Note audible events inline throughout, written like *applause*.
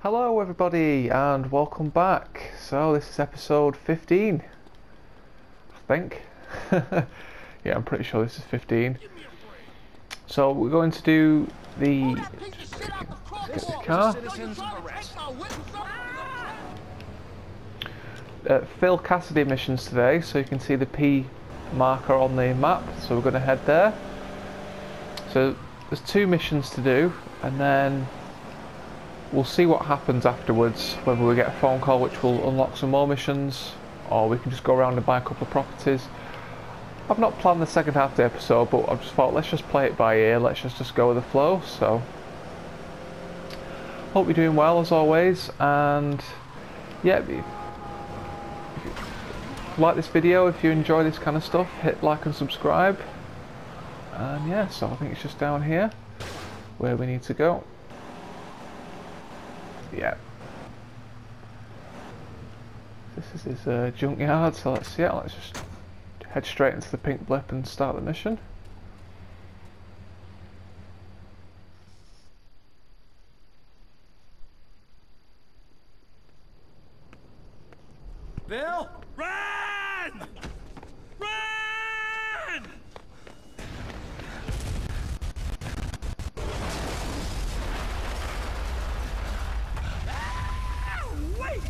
Hello everybody and welcome back. So this is episode 15. I think. *laughs* yeah, I'm pretty sure this is 15. So we're going to do the get the car. Uh, Phil Cassidy missions today, so you can see the P marker on the map. So we're going to head there. So there's two missions to do, and then we'll see what happens afterwards. Whether we get a phone call which will unlock some more missions, or we can just go around and buy a couple of properties. I've not planned the second half of the episode, but I've just thought let's just play it by ear. Let's just just go with the flow. So hope you're doing well as always, and yeah. Like this video, if you enjoy this kind of stuff, hit like and subscribe. And yeah, so I think it's just down here where we need to go. Yeah. This is his uh, junkyard, so let's yeah, let's just head straight into the pink blip and start the mission. Bill? Run! Run! Ah, Wait!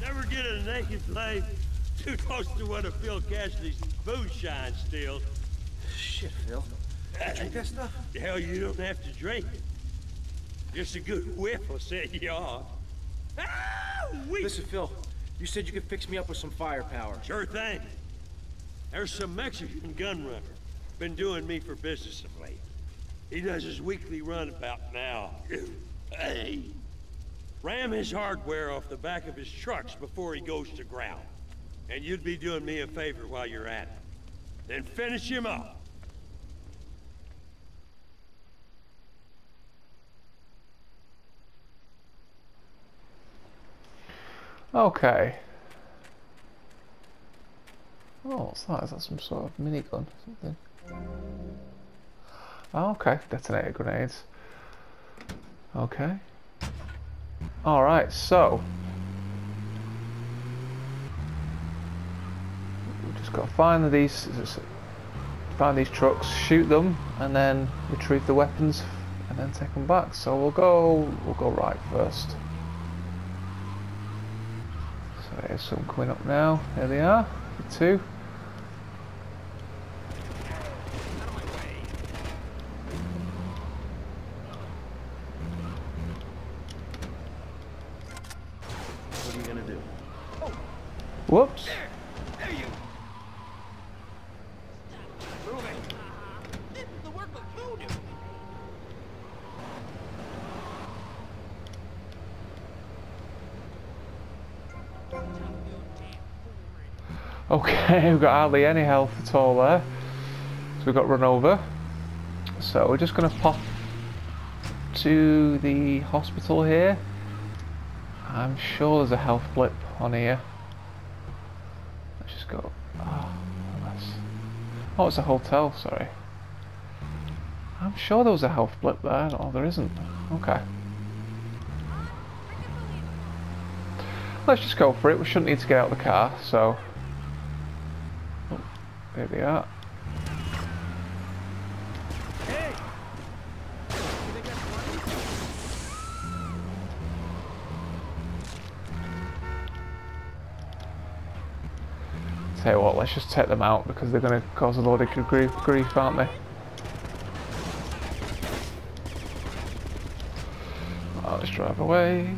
Never get in a naked place too close to one of Phil Cassidy's moonshine. Shit, Phil. You drink that stuff? Hell, you don't have to drink it. Just a good whiff will set you off. Ah! Listen, Phil. You said you could fix me up with some firepower. Sure thing. There's some Mexican gun runner. Been doing me for business of late. He does his weekly run about now. Hey! Ram his hardware off the back of his trucks before he goes to ground. And you'd be doing me a favor while you're at it. Then finish him up. Okay. Oh, what's that? Is that some sort of minigun or something? Oh, okay, detonator grenades. Okay. Alright, so. We've just got to find these find these trucks, shoot them, and then retrieve the weapons and then take them back. So we'll go we'll go right first. So there's some coming up now. There they are, the two. We've got hardly any health at all there. So we've got run over. So we're just going to pop to the hospital here. I'm sure there's a health blip on here. Let's just go. Oh, that's, oh it's a hotel, sorry. I'm sure there was a health blip there. Oh, there isn't. Okay. Let's just go for it. We shouldn't need to get out of the car, so there they are. Tell you what, let's just take them out because they're going to cause a load of grief, grief aren't they? Let's drive away.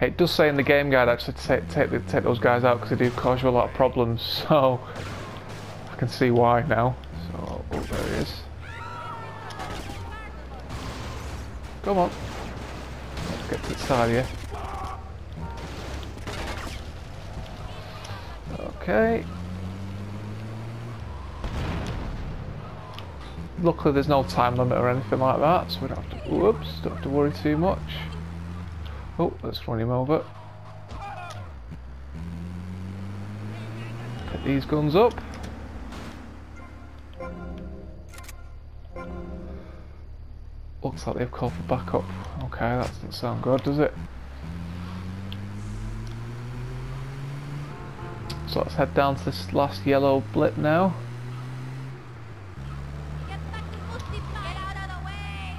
It does say in the game guide actually to take, take, the, take those guys out because they do cause you a lot of problems, *laughs* so I can see why now. So, oh, there he is. Come on. Let's get to the side here. Okay. Luckily there's no time limit or anything like that, so we don't have to, whoops, don't have to worry too much. Oh, let's run him over. Get these guns up. looks like they've called for backup. Okay, that doesn't sound good, does it? So let's head down to this last yellow blip now. Get back to Mustifa! Get out of the way!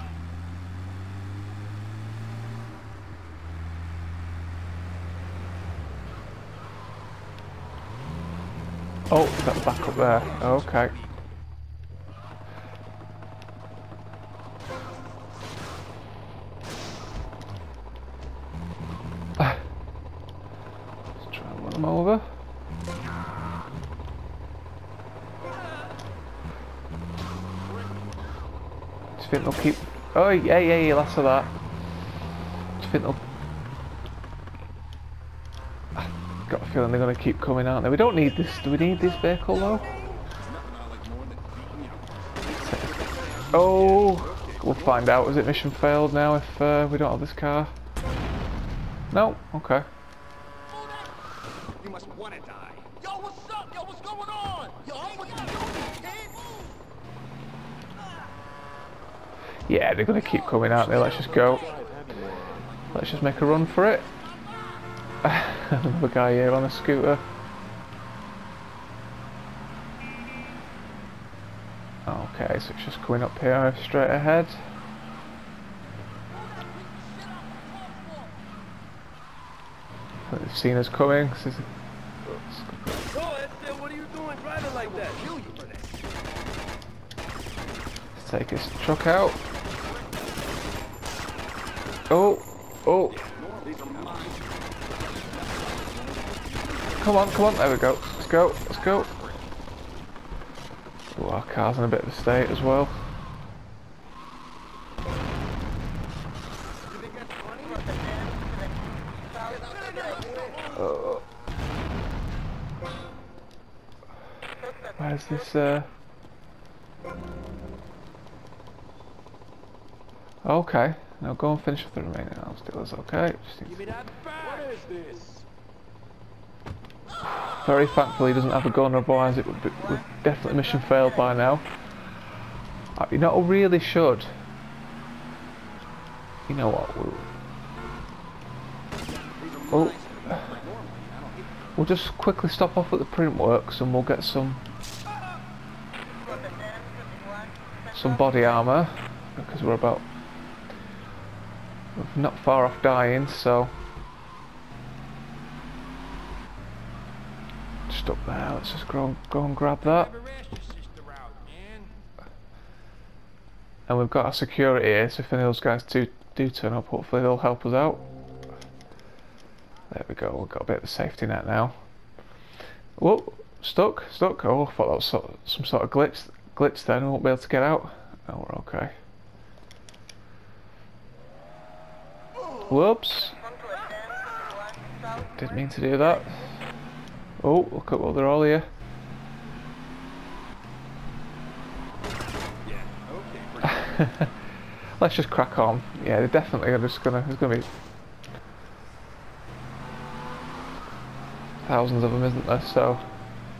Oh, is that the backup there? Okay. Let's try and run them over. Do you think they'll keep... Oh, yeah, yeah, yeah, less of that. Do you think they'll... Got a feeling they're going to keep coming, aren't they? We don't need this. Do we need this vehicle, though? Oh, we'll find out. Is it mission failed now if uh, we don't have this car? No? Okay. You must want to die. Yo, what's up? Yo, what's going on? Yo, I'm with you, kid. Yeah, they're going to keep coming, aren't they? Let's just go. Let's just make a run for it. Another guy here on a scooter. Okay, so it's just going up here straight ahead. They've seen us coming. This is-. Let's take this truck out. Oh, oh. Come on, come on, there we go. Let's go, let's go. Oh, our car's in a bit of a state as well. Oh. Where's this, uh... Okay, now go and finish with the remaining arms dealers, okay? Just need- Give me that back. What is this? Very thankful he doesn't have a gun, otherwise it would be would definitely mission failed by now. Uh, You know, really should. You know what? We'll, oh, we'll just quickly stop off at the print works and we'll get some some body armor because we're about we're not far off dying, so. Just up there, let's just go, go and grab that. And we've got our security here, so if any of those guys do, do turn up, hopefully they'll help us out. There we go, we've got a bit of a safety net now. Whoa, stuck, stuck. Oh, I thought that was sort some sort of glitch, glitch then, we won't be able to get out. Oh, we're okay. Whoops. Didn't mean to do that. Oh, look at what they're all here. Yeah, *laughs* okay, Let's just crack on. Yeah, they definitely are just gonna. There's gonna be thousands of them, isn't there? So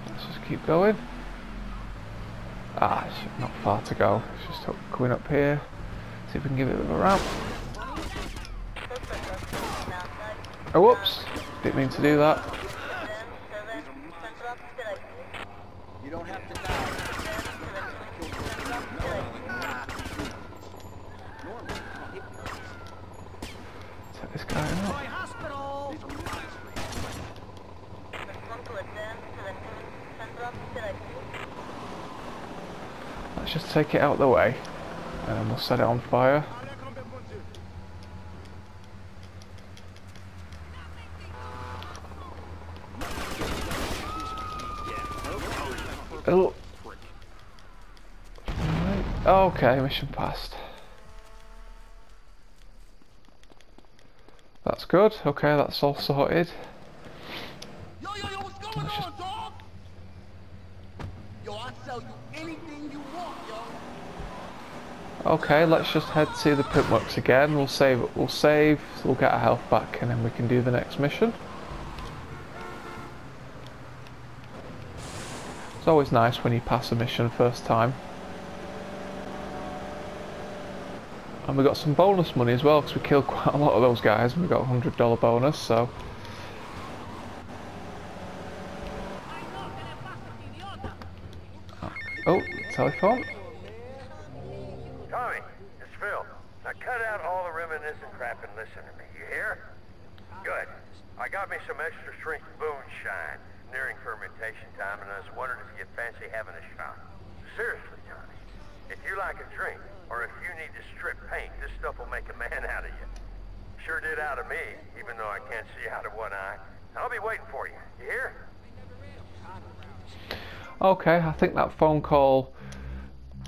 let's just keep going. Ah, it's not far to go. It's just up, going up here. See if we can give it a bit of a ramp. Oh, whoops! Didn't mean to do that. You don't have to die. Take this guy out. Hospital. Let's just take it out of the way, and then we'll set it on fire. Oh. oh. Okay, mission passed. That's good. Okay, that's all sorted. Yo, yo, yo, what's going Let's just- on, dog? Yo, I'll sell you anything you want, yo. Okay, let's just head to the printworks again. We'll save. We'll save. We'll get our health back, and then we can do the next mission. It's always nice when you pass a mission first time. And we got some bonus money as well because we killed *laughs* quite a lot of those guys and we got a hundred dollar bonus. So oh, telephone. Some extra strength moonshine nearing fermentation time, and I was wondering if you'd fancy having a shot. Seriously, Tommy. If you like a drink, or if you need to strip paint, this stuff will make a man out of you. Sure did out of me, even though I can't see out of one eye. I'll be waiting for you. You hear? Okay, I think that phone call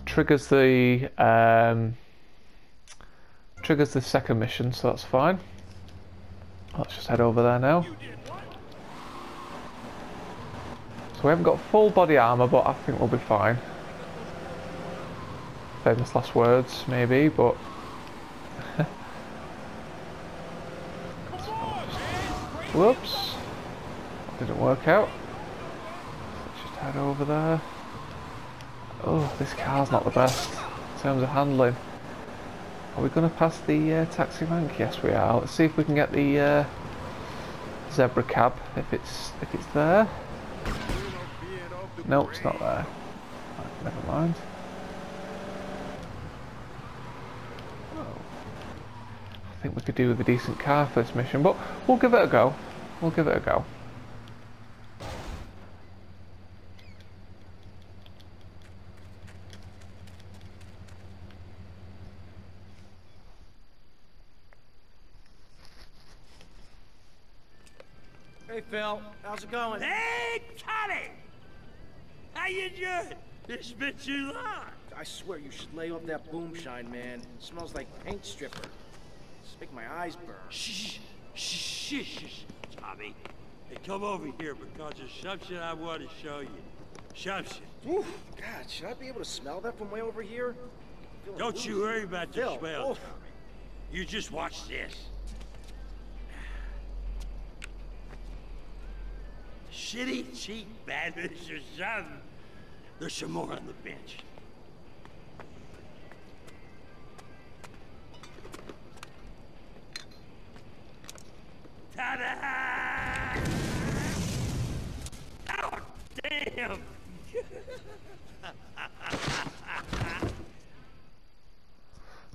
triggers the um, triggers the second mission, so that's fine. Let's just head over there now. So we haven't got full body armor, but I think we'll be fine. Famous last words, maybe, but. *laughs* Whoops. That didn't work out. Let's just head over there. Oh, this car's not the best in terms of handling. Are we going to pass the uh, taxi rank? Yes, we are. Let's see if we can get the uh, zebra cab if it's if it's there. No, it's not there. Right, never mind. Oh. I think we could do with a decent car for this mission, but we'll give it a go. We'll give it a go. Hey, Phil. How's it going? Hey, Tommy! How you doing? It's been. I swear you should lay off that boomshine, man. It smells like paint stripper. It's making my eyes burn. Shh, shh, shh, shh, Tommy. Hey, come over here because there's something I want to show you. Something. Oof, God, should I be able to smell that from way over here? Don't you worry about the Phil, smell. Tommy. You just watch this. Shitty, cheap bandits or something. There's some more on the bench. Ta-da! Oh, damn! *laughs*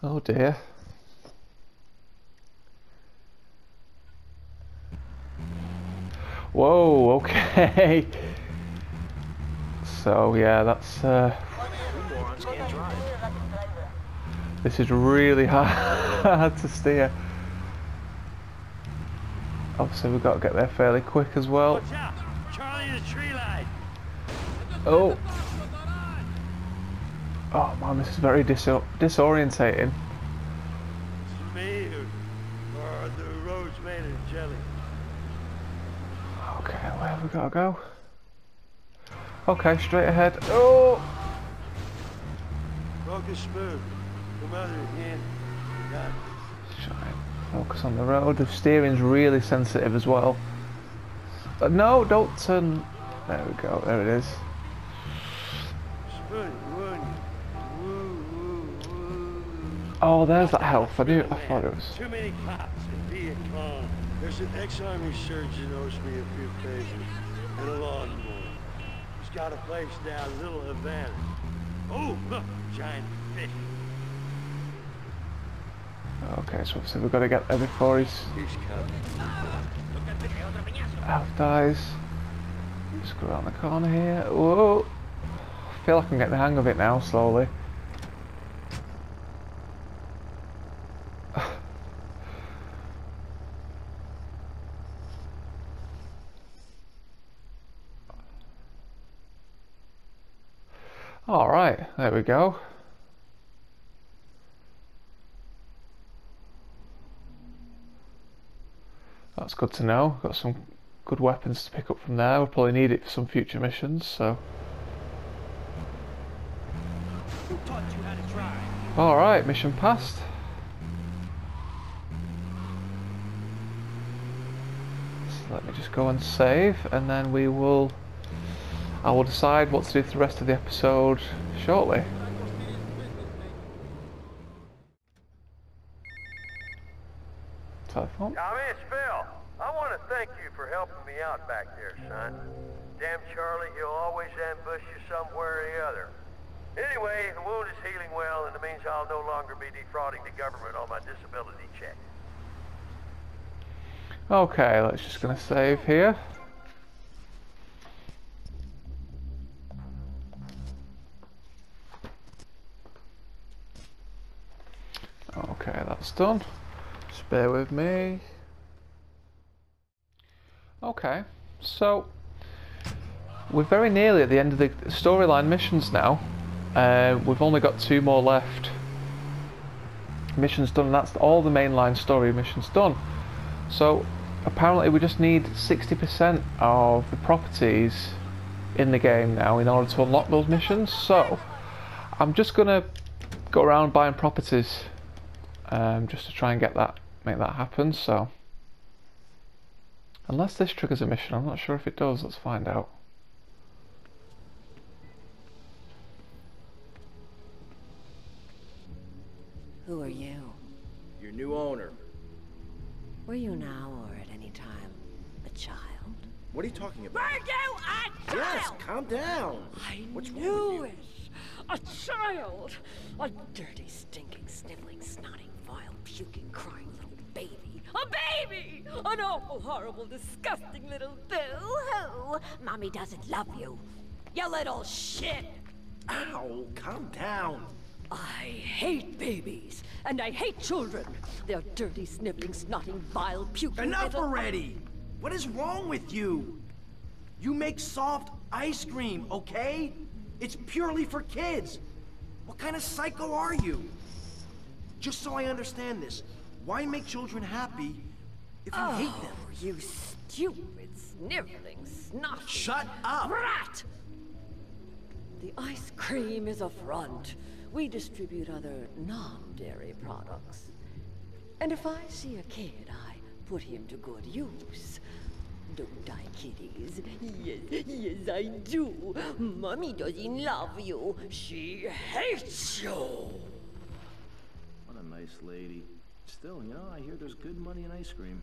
Oh dear. Whoa, okay. *laughs* So yeah, that's uh, Morons can't drive. this is really *laughs* hard to steer. Obviously we've got to get there fairly quick as well. Watch out! Charlie in the tree line! Oh. Oh man, this is very diso disorientating. It's me or, or the road's made of jelly. Okay, where have we got to go? Okay, straight ahead. Oh! Focus smooth. Come out again. Got Try focus on the road. The steering's really sensitive as well. Uh, no, don't turn. There we go. There it is. Oh, there's that health. I knew. I thought it was. Too many cops in Viet Cong. There's an ex-army surgeon owes me a few favors and a lawnmower. Got a place down Little Havana. Oh, look, *laughs* giant fish. Okay, so obviously we've got to get there before He's health dies. Just go around the corner here. Whoa! I feel like I'm getting the hang of it now, slowly. Alright, there we go. That's good to know. Got some good weapons to pick up from there. We'll probably need it for some future missions, so. Alright, mission passed. So let me just go and save, and then we will. I will decide what to do for the rest of the episode shortly. I thought. Tommy, it's Phil. I want to thank you for helping me out back there, son. Damn Charlie, he'll always ambush you somewhere or the other. Anyway, the wound is healing well, and it means I'll no longer be defrauding the government on my disability check. Okay, let's just gonna save here. Okay, that's done. Just bear with me. Okay, so we're very nearly at the end of the storyline missions now. Uh, we've only got two more left. Missions done, that's all the mainline story missions done. So apparently we just need 60% of the properties in the game now in order to unlock those missions. So I'm just gonna go around buying properties um, just to try and get that, make that happen. So unless this triggers a mission, I'm not sure if it does. Let's find out. Who are you? Your new owner. Were you now or at any time a child? What are you talking about? Were you a child? Yes, calm down. I What's wrong knew with it! A child! A dirty, stinking, sniveling, snotting, puking, crying little baby. A baby! An awful, horrible, disgusting little boo-hoo! Mommy doesn't love you. You little shit! Ow, calm down. I hate babies, and I hate children. They're dirty, sniveling, snotting, vile, puking Enough already! What is wrong with you? You make soft ice cream, okay? It's purely for kids. What kind of psycho are you? Just so I understand this, why make children happy if you hate Oh, them? you stupid, sniveling, snotty... Shut up! Rat! The ice cream is a front. We distribute other non-dairy products. And if I see a kid, I put him to good use. Don't I, kiddies? Yes, yes, I do. Mommy doesn't love you. She hates you. Nice lady. Still, you know, I hear there's good money in ice cream.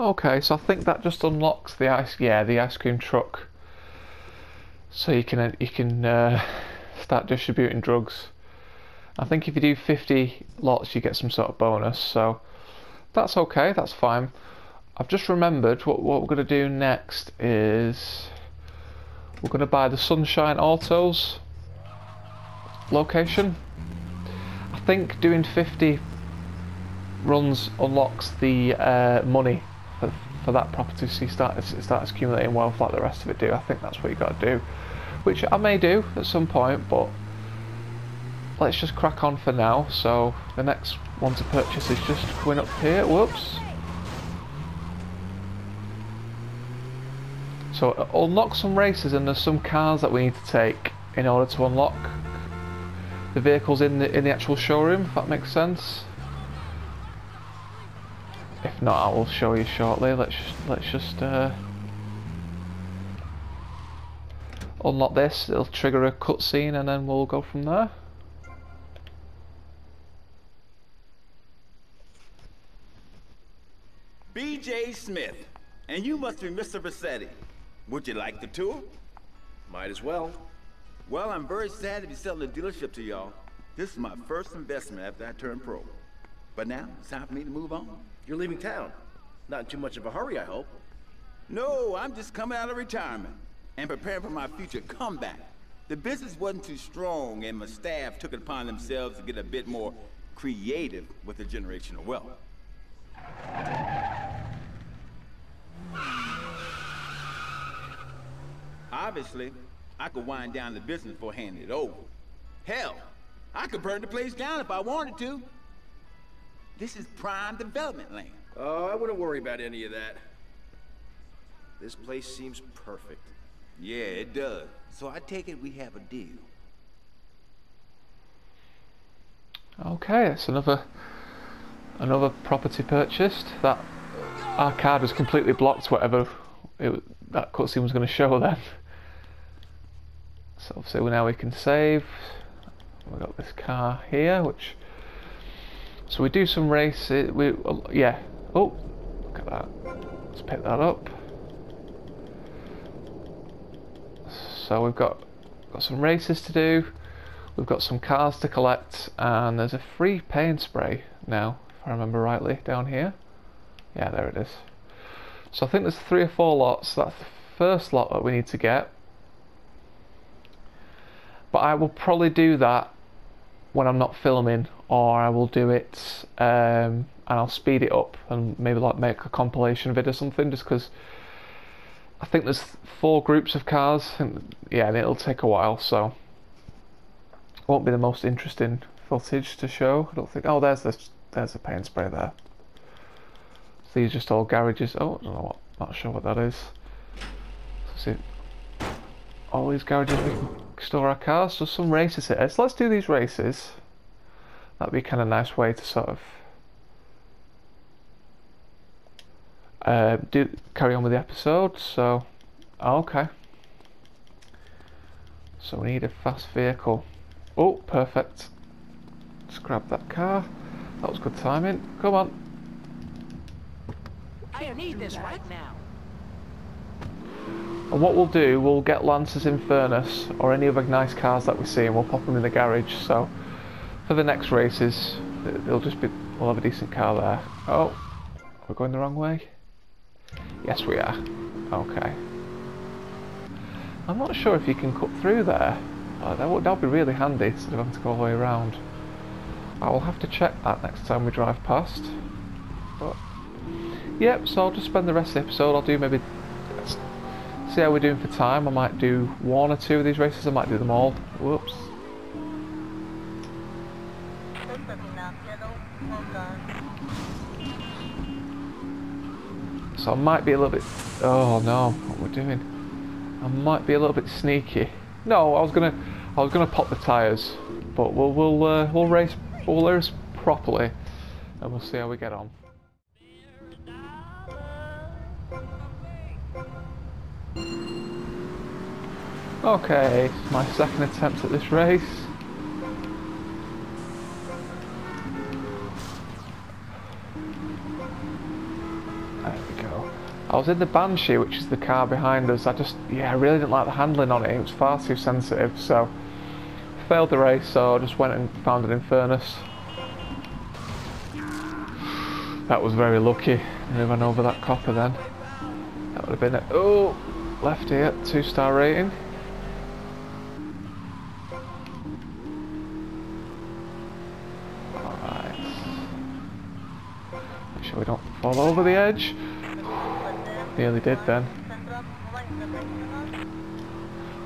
Okay, so I think that just unlocks the ice. Yeah, the ice cream truck. So you can you can uh, start distributing drugs. I think if you do 50 lots, you get some sort of bonus. So that's okay. That's fine. I've just remembered what what we're gonna do next is we're gonna buy the Sunshine Autos location. I think doing 50 runs unlocks the uh, money for, for that property so you start, it starts accumulating wealth like the rest of it do. I think that's what you got to do, which I may do at some point, but let's just crack on for now. So the next one to purchase is just coming up here. Whoops. So unlock some races and there's some cars that we need to take in order to unlock the vehicles in the in the actual showroom. If that makes sense. If not, I will show you shortly. Let's let's just uh, unlock this. It'll trigger a cutscene, and then we'll go from there. B.J. Smith, and you must be Mr. Vercetti. Would you like the tour? Might as well. Well, I'm very sad to be selling the dealership to y'all. This is my first investment after I turned pro. But now, it's time for me to move on. You're leaving town. Not in too much of a hurry, I hope. No, I'm just coming out of retirement and preparing for my future comeback. The business wasn't too strong, and my staff took it upon themselves to get a bit more creative with the generational wealth. Obviously, I could wind down the business before handing it over. Hell, I could burn the place down if I wanted to. This is prime development land. Oh, I wouldn't worry about any of that. This place seems perfect. Yeah, it does. So I take it we have a deal. Okay, that's another another property purchased. That uh, our card was completely blocked. Whatever it, that cutscene was going to show then. So obviously now we can save. we've got this car here, which so we do some races. We oh, yeah. Oh, look at that. Let's pick that up. So we've got got some races to do. We've got some cars to collect, and there's a free paint spray now, if I remember rightly, down here. Yeah, there it is. So I think there's three or four lots. That's the first lot that we need to get. But I will probably do that when I'm not filming, or I will do it um, and I'll speed it up and maybe like make a compilation of it or something, just because I think there's four groups of cars, and yeah, and it'll take a while, so won't be the most interesting footage to show. I don't think. Oh, there's this. There's the paint spray there. So these are just all garages. Oh, I don't know what. Not sure what that is. See, all these garages store our cars. So some races here. So let's do these races. That'd be kind of nice way to sort of uh, do carry on with the episode. So, okay. So we need a fast vehicle. Oh, perfect. Let's grab that car. That was good timing. Come on. I need this right now. And what we'll do, we'll get Lance's Infernus or any other nice cars that we see and we'll pop them in the garage. So for the next races, they'll just be, we'll have a decent car there. Oh, we're going the wrong way? Yes, we are. Okay. I'm not sure if you can cut through there. Uh, that would that'd be really handy instead of having to go all the way around. I will have to check that next time we drive past. But yep, so I'll just spend the rest of the episode. I'll do maybe see how we're doing for time. I might do one or two of these races. I might do them all. Whoops. So I might be a little bit. Oh no, what we're doing? I might be a little bit sneaky. No, I was gonna, I was gonna pop the tyres, but we'll we'll uh, we'll race we'll race properly, and we'll see how we get on. Okay, my second attempt at this race. There we go. I was in the Banshee, which is the car behind us. I just, yeah, I really didn't like the handling on it. It was far too sensitive, so failed the race. So I just went and found an Infernus. That was very lucky. I ran over that copper then. That would have been it. Oh, left here, two star rating. Over the edge. Nearly did then.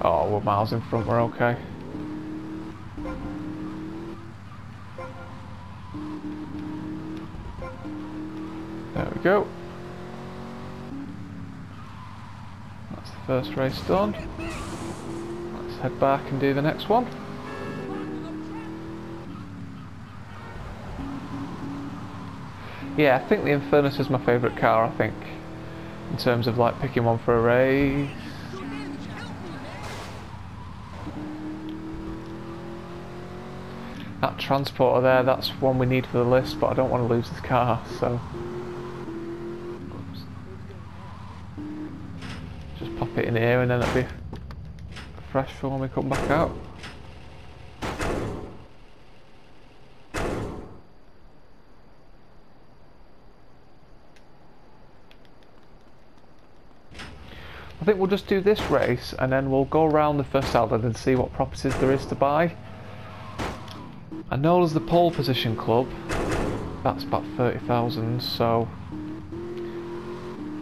Oh, we're miles in front, we're okay. There we go. That's the first race done. Let's head back and do the next one. Yeah, I think the Infernus is my favourite car, I think. In terms of like picking one for a race. That transporter there, that's one we need for the list, but I don't want to lose this car, so... Oops. Just pop it in here and then it'll be fresh for when we come back out. Think we'll just do this race and then we'll go around the first outlet and see what properties there is to buy. I know there's the pole position club, that's about 30,000 so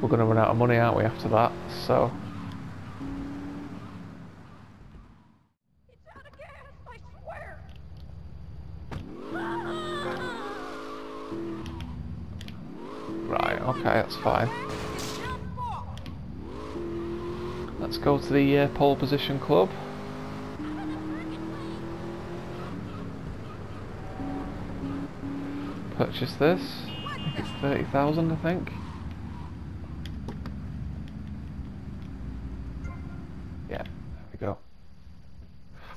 we're going to run out of money aren't we after that so Right, okay, that's fine. Let's go to the uh, pole position club. Purchase this. I think it's 30,000 I think. Yeah, there we go.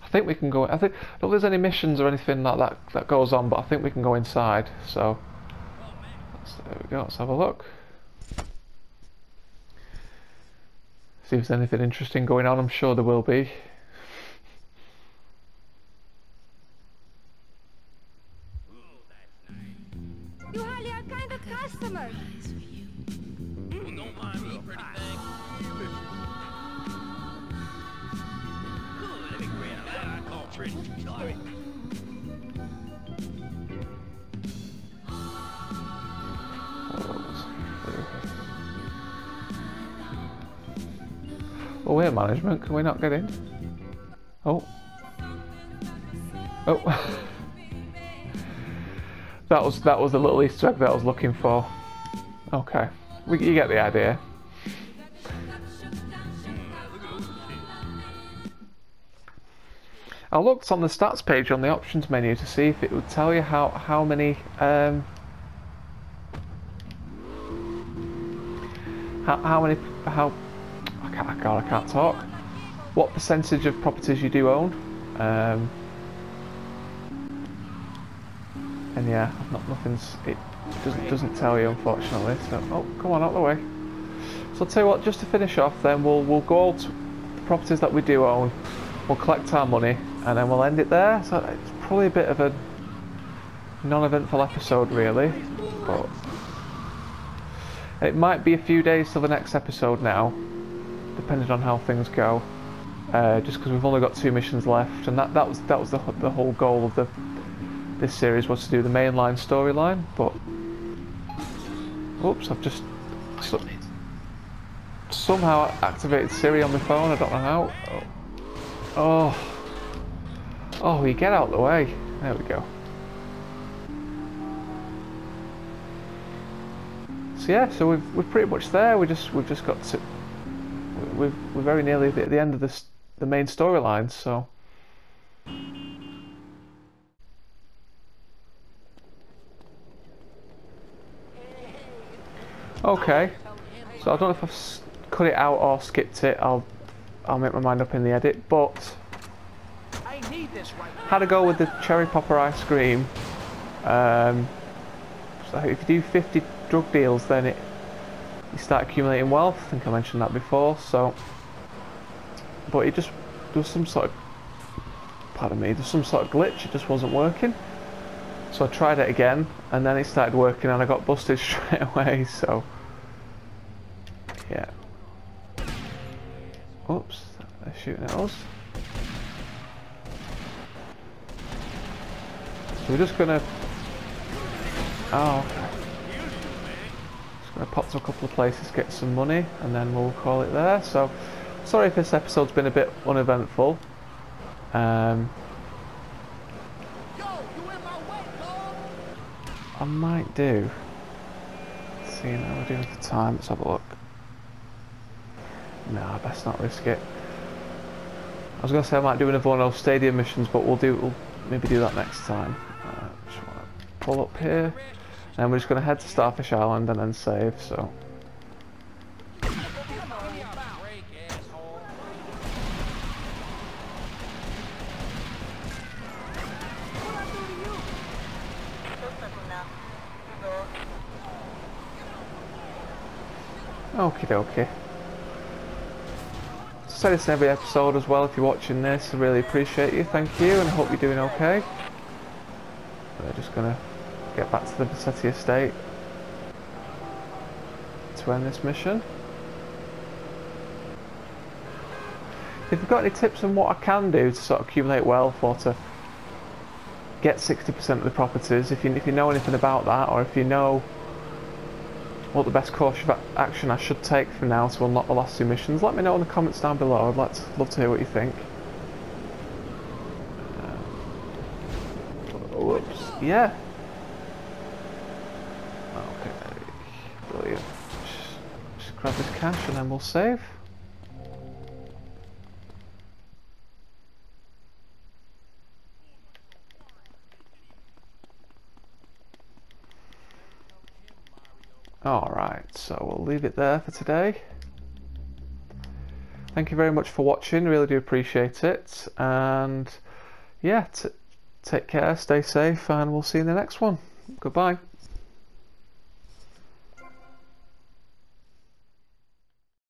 I think we can go. I think I there's any missions or anything like that that goes on, but I think we can go inside. So there we go. Let's have a look. See if there's anything interesting going on. I'm sure there will be. You hardly are kind of customer. Don't Wait, management. Can we not get in? Oh. Oh. *laughs* that was that was the little Easter egg that I was looking for. Okay, we, you get the idea. I looked on the stats page on the options menu to see if it would tell you how how many um, how, how many how I can't I can't talk. What percentage of properties you do own? Um, and yeah, not nothing's it doesn't doesn't tell you unfortunately. So oh come on out the way. So I'll tell you what, just to finish off, then we'll we'll go all to the properties that we do own. We'll collect our money and then we'll end it there. So it's probably a bit of a non-eventful episode really, but it might be a few days till the next episode now, depending on how things go. Uh, just because we've only got two missions left, and that, that was that was the the whole goal of the this series was to do the mainline storyline. But oops, I've just so, somehow activated Siri on my phone. I don't know how. Oh, oh, you get out of the way. There we go. So yeah, so we've we're pretty much there. We just we've just got to we've we're very nearly at the end of this the main storyline. So okay, so I don't know if I've cut it out or skipped it. I'll I'll make my mind up in the edit. But had a go with the cherry popper ice cream. Um, so if you do 50 drug deals, then it you start accumulating wealth. I think I mentioned that before. So, but it just there was some sort of pardon me, there's some sort of glitch. It just wasn't working. So I tried it again, and then it started working, and I got busted *laughs* straight away. So, yeah. Oops, they're shooting at us. So we're just gonna. Oh, gonna pop to a couple of places, get some money, and then we'll call it there. So, sorry if this episode's been a bit uneventful. Um, Yo, you in my way. I might do. See how we're doing for time, let's have a look. No, I best not risk it. I was gonna say I might do another one of those stadium missions, but we'll do we'll maybe do that next time. Uh, just wanna pull up here, and we're just gonna head to Starfish Island and then save. So. Okie dokie. Say this in every episode as well if you're watching this. I really appreciate you. Thank you and I hope you're doing okay. We're just gonna get back to the Vercetti estate to end this mission. If you've got any tips on what I can do to sort of accumulate wealth or to get 60% of the properties, if you, if you know anything about that or if you know what the best course of action I should take from now to unlock the last two missions, let me know in the comments down below. I'd like to, love to hear what you think. Uh, whoops. Yeah. Okay. Brilliant. Just, just grab this cash and then we'll save. Alright, so we'll leave it there for today. thank you very much for watching. Really do appreciate it. And yeah, take care, stay safe, and we'll see you in the next one. Goodbye.